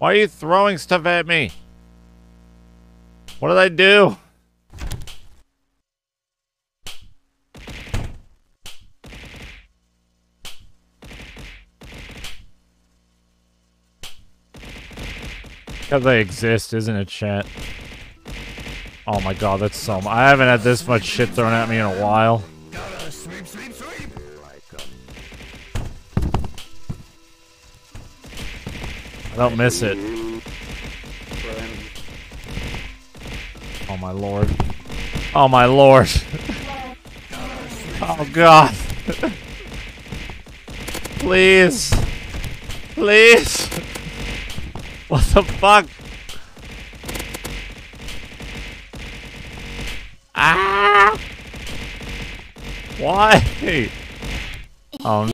Why are you throwing stuff at me? What did I do? Because they exist, isn't it, chat? Oh my god, that's so I haven't had this much shit thrown at me in a while. I don't miss it. Oh my lord. Oh my lord. oh god. Please. Please. What the fuck? Ah! Why? Oh